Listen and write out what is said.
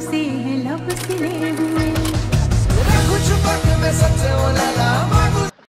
से है लब से।